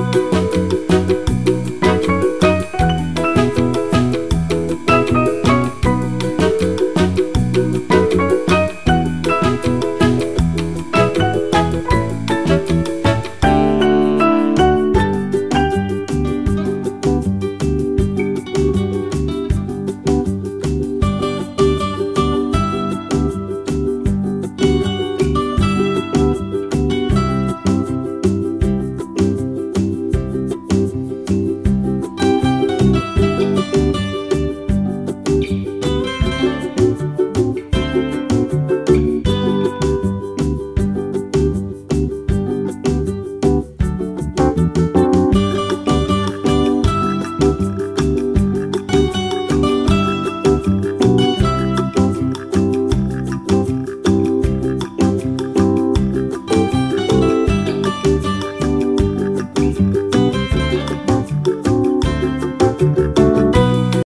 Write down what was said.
Música